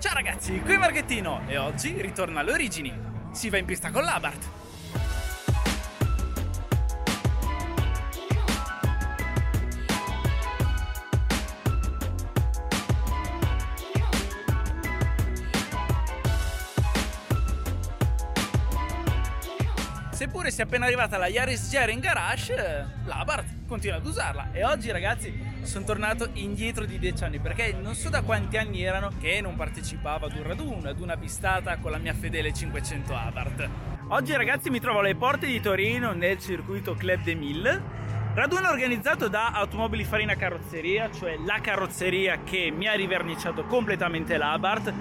Ciao ragazzi, qui Marchettino e oggi ritorna alle origini. Si va in pista con l'Abarth. Seppure sia appena arrivata la Yaris GR in garage, l'Abarth continua ad usarla. E oggi ragazzi sono tornato indietro di 10 anni perché non so da quanti anni erano che non partecipavo ad un raduno, ad una pistata con la mia fedele 500 Abarth. Oggi ragazzi mi trovo alle porte di Torino nel circuito Club de Mille. Raduno organizzato da Automobili Farina Carrozzeria, cioè la carrozzeria che mi ha riverniciato completamente l'Abarth.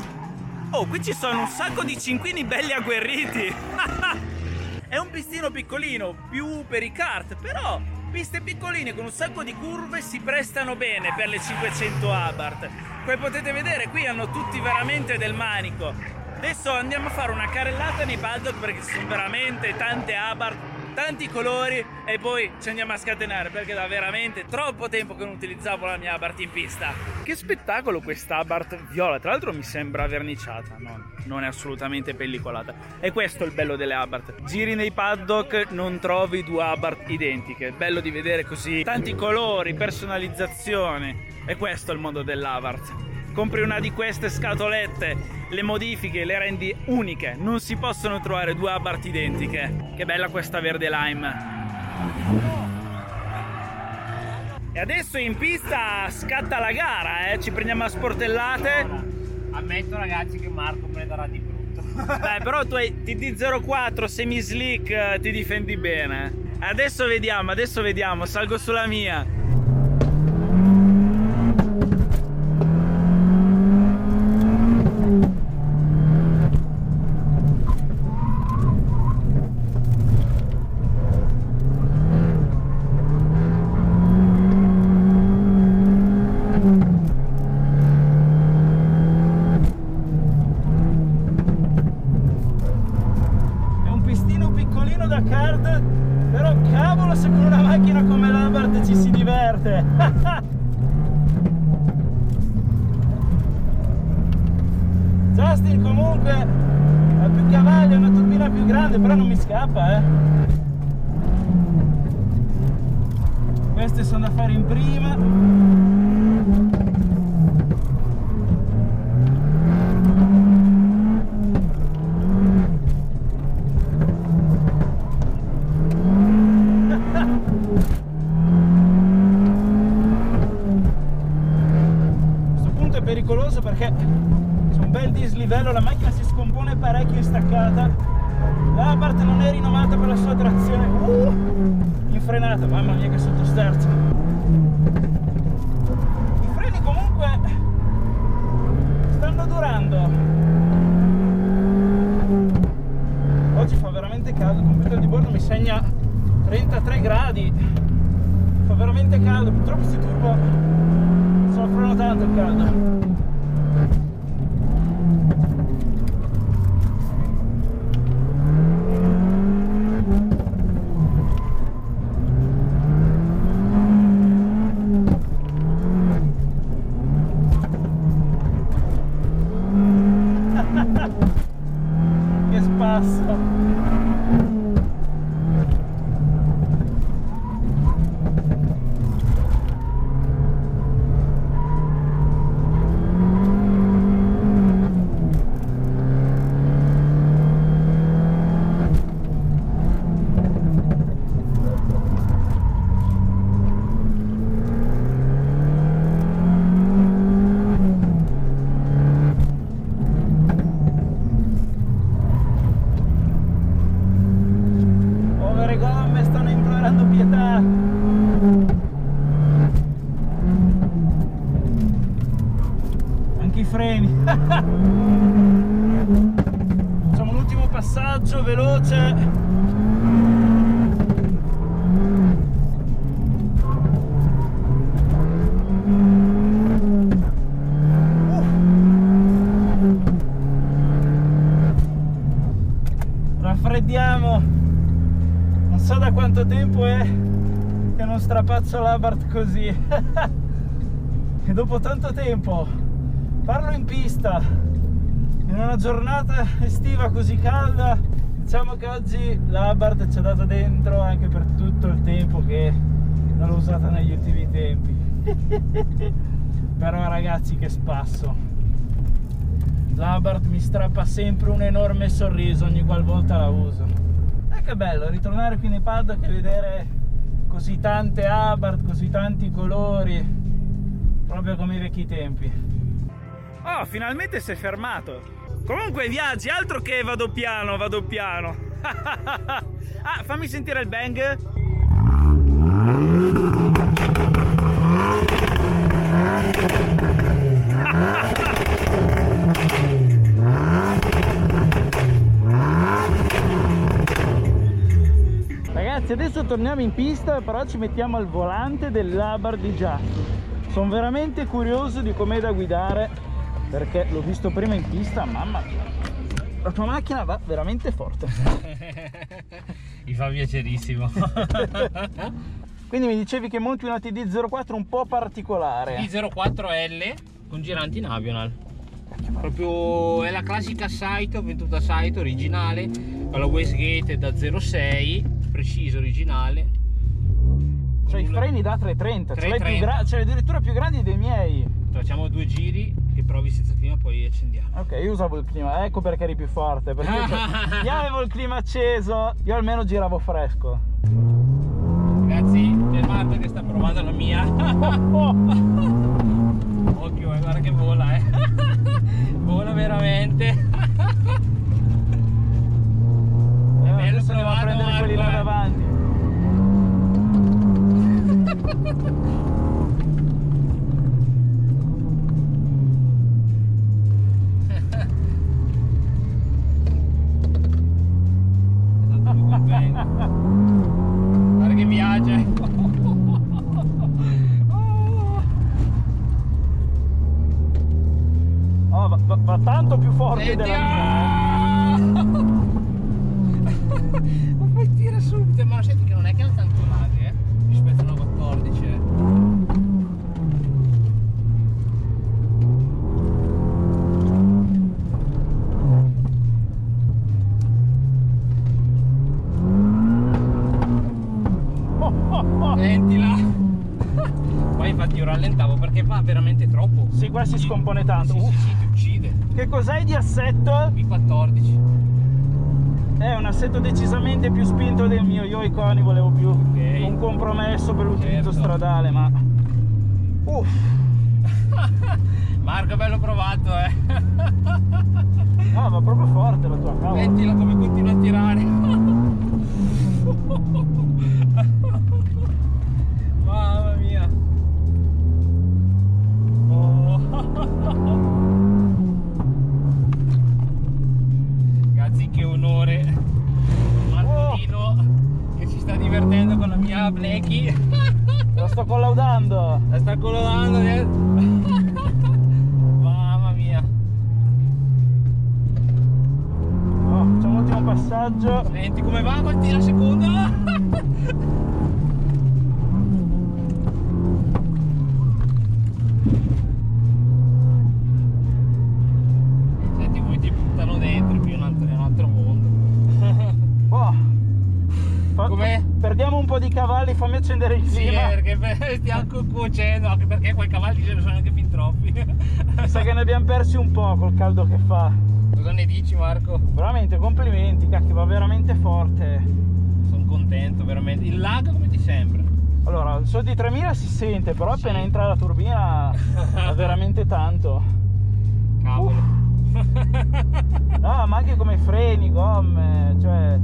Oh, qui ci sono un sacco di cinquini belli agguerriti! È un pistino piccolino, più per i kart, però piste piccoline con un sacco di curve si prestano bene per le 500 Abarth. Come potete vedere qui hanno tutti veramente del manico. Adesso andiamo a fare una carrellata nei paddock perché ci sono veramente tante Abarth tanti colori e poi ci andiamo a scatenare perché da veramente troppo tempo che non utilizzavo la mia Abarth in pista. Che spettacolo questa Abarth viola, tra l'altro mi sembra verniciata, no, non è assolutamente pellicolata. E questo è il bello delle Abarth. Giri nei paddock, non trovi due Abarth identiche. Bello di vedere così tanti colori, personalizzazione. E questo è il mondo dell'Abarth compri una di queste scatolette, le modifiche, le rendi uniche. Non si possono trovare due Abarth identiche. Che bella questa verde lime. E adesso in pista scatta la gara, eh? ci prendiamo a sportellate. Ammetto ragazzi che Marco me ne darà di brutto. Beh, però tu hai TD04 semi slick, eh, ti difendi bene. Adesso vediamo, adesso vediamo, salgo sulla mia. Justin comunque ha più cavalli, ha una turbina più grande, però non mi scappa, eh. Queste sono da fare in prima. pericoloso perché c'è dislivello, la macchina si scompone parecchio in staccata. La parte non è rinomata per la sua trazione. Uh, in frenata, mamma mia che sottosterzo. I freni comunque stanno durando. Oggi fa veramente caldo, il computer di bordo mi segna 33 gradi. Fa veramente caldo, purtroppo si turbo soffrono tanto il caldo. Facciamo un ultimo passaggio veloce. Uh. Raffreddiamo. Non so da quanto tempo è che non strapazzo l'Abarth così. e dopo tanto tempo parlo in pista in una giornata estiva così calda diciamo che oggi l'Abarth ci ha dato dentro anche per tutto il tempo che l'ho usata negli ultimi tempi però ragazzi che spasso l'Abarth mi strappa sempre un enorme sorriso ogni qualvolta la uso e che bello ritornare qui nei paddock e vedere così tante Abarth così tanti colori proprio come i vecchi tempi oh finalmente si è fermato Comunque viaggi, altro che vado piano, vado piano. ah, fammi sentire il bang. Ragazzi adesso torniamo in pista però ci mettiamo al volante dell'Abar di Giassi Sono veramente curioso di com'è da guidare perché l'ho visto prima in pista, mamma mia. La tua macchina va veramente forte. Mi fa piacerissimo. Quindi mi dicevi che monti una TD04 un po' particolare. TD04L con giranti Navional. Proprio è la classica Saito, venduta Saito originale, con la wastegate da 0,6, preciso originale. Cioè i freni da 330, 330. cioè addirittura più grandi dei miei. Facciamo due giri che provi senza clima poi accendiamo ok io usavo il clima ecco perché eri più forte perché io avevo il clima acceso io almeno giravo fresco ragazzi c'è Marco che sta provando la mia occhio eh, guarda che vola veramente va, va, tanto più forte Senti, della mia. Ma fai tira subito, ma senti che non è che ha tanto lag, eh? Rispetto a una 14, eh. rallentavo perché va veramente troppo. Sì, qua si scompone tanto. Sì, sì, sì, ti uccide. Che cos'hai di assetto? B14. È un assetto decisamente più spinto del mio. Io i coni volevo più okay. un compromesso per l'utilizzo certo. stradale, ma. Uff. Marco, bello provato, eh. no, va proprio forte la tua cavolo. Sentila come sta collaudando eh. Mamma mia oh, Facciamo l'ultimo passaggio Senti come va? Quanti la perdiamo un po' di cavalli, fammi accendere il clima. Sì, perché stiamo cuocendo, anche perché quei cavalli ce ne sono anche fin troppi. Mi sa che ne abbiamo persi un po' col caldo che fa. Cosa ne dici Marco? Veramente, complimenti, cacchio, va veramente forte. Sono contento, veramente. Il lag come ti sembra? Allora, so di 3000 si sente, però sì. appena entra la turbina va veramente tanto. Cavolo. Uh. no, ma anche come freni, gomme, cioè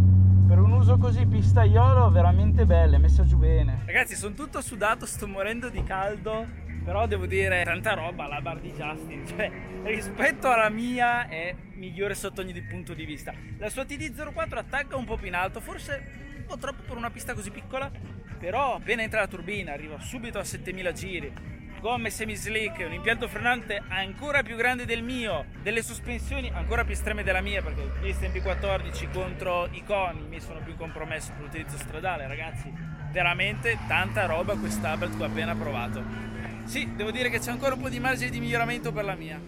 per un uso così pistaiolo veramente belle, messa giù bene. Ragazzi, sono tutto sudato, sto morendo di caldo, però devo dire tanta roba la bar di Justin, cioè rispetto alla mia è migliore sotto ogni punto di vista. La sua TD04 attacca un po' più in alto, forse un po' troppo per una pista così piccola, però appena entra la turbina arriva subito a 7000 giri, gomme semi-slick, un impianto frenante ancora più grande del mio, delle sospensioni ancora più estreme della mia perché gli SMP14 contro i coni mi sono più compromesso per l'utilizzo stradale, ragazzi. Veramente tanta roba quest'Abelt che ho appena provato. Sì, devo dire che c'è ancora un po' di margine di miglioramento per la mia.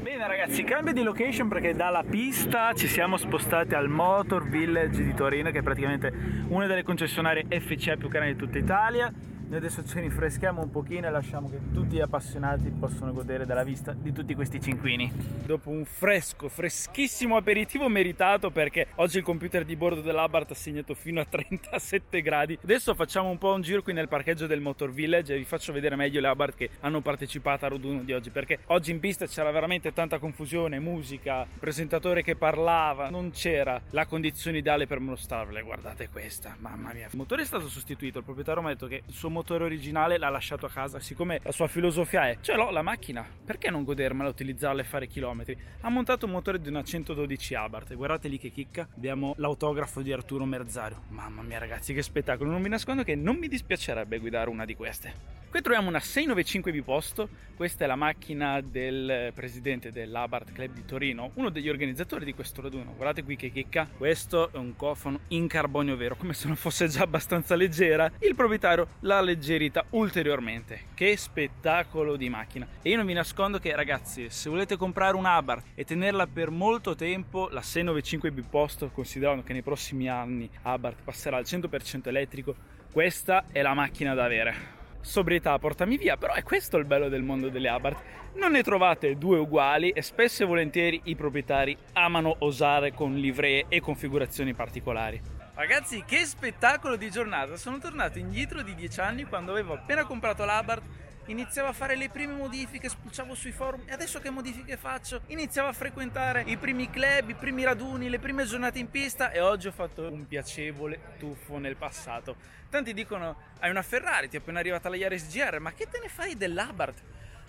Bene ragazzi, cambio di location perché dalla pista ci siamo spostati al Motor Village di Torino che è praticamente una delle concessionarie FCA più grandi di tutta Italia noi adesso ci rinfreschiamo un pochino e lasciamo che tutti gli appassionati possano godere della vista di tutti questi cinquini. Dopo un fresco, freschissimo aperitivo meritato perché oggi il computer di bordo dell'Abarth ha segnato fino a 37 gradi. Adesso facciamo un po' un giro qui nel parcheggio del Motor Village e vi faccio vedere meglio le Abarth che hanno partecipato a Road 1 di oggi perché oggi in pista c'era veramente tanta confusione, musica, presentatore che parlava, non c'era la condizione ideale per mostrarvele. Guardate questa, mamma mia. Il motore è stato sostituito, il proprietario mi ha detto che il suo motore originale l'ha lasciato a casa, siccome la sua filosofia è ce l'ho la macchina, perché non godermela, utilizzarla e fare chilometri? Ha montato un motore di una 112 Abarth, guardate lì che chicca, abbiamo l'autografo di Arturo Merzario. Mamma mia ragazzi che spettacolo, non vi nascondo che non mi dispiacerebbe guidare una di queste. Qui troviamo una 695 biposto, questa è la macchina del presidente dell'Abarth Club di Torino, uno degli organizzatori di questo raduno. Guardate qui che chicca, questo è un cofano in carbonio vero, come se non fosse già abbastanza leggera. Il proprietario l'ha alleggerita ulteriormente. Che spettacolo di macchina! E io non vi nascondo che ragazzi, se volete comprare un Abarth e tenerla per molto tempo, la 695 biposto, considerando che nei prossimi anni Abarth passerà al 100% elettrico, questa è la macchina da avere sobrietà portami via, però è questo il bello del mondo delle Abarth. Non ne trovate due uguali e spesso e volentieri i proprietari amano osare con livree e configurazioni particolari. Ragazzi, che spettacolo di giornata! Sono tornato indietro di dieci anni quando avevo appena comprato l'Abarth iniziavo a fare le prime modifiche, spulciavo sui forum e adesso che modifiche faccio? Iniziavo a frequentare i primi club, i primi raduni, le prime giornate in pista e oggi ho fatto un piacevole tuffo nel passato. Tanti dicono hai una Ferrari, ti è appena arrivata la Yaris GR, ma che te ne fai dell'Abarth?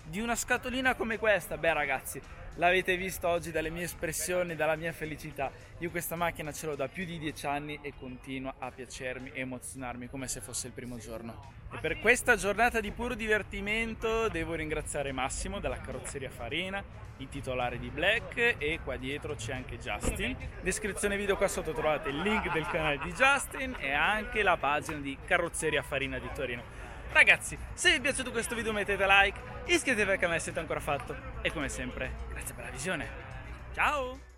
Di una scatolina come questa? Beh ragazzi, l'avete visto oggi dalle mie espressioni, dalla mia felicità. Io questa macchina ce l'ho da più di dieci anni e continua a piacermi e emozionarmi come se fosse il primo giorno. E per questa giornata di puro divertimento devo ringraziare Massimo della carrozzeria Farina, i titolari di Black e qua dietro c'è anche Justin. Descrizione video qua sotto trovate il link del canale di Justin e anche la pagina di Carrozzeria Farina di Torino. Ragazzi, se vi è piaciuto questo video mettete like, iscrivetevi al canale se siete ancora fatto e come sempre, grazie per la visione. Ciao!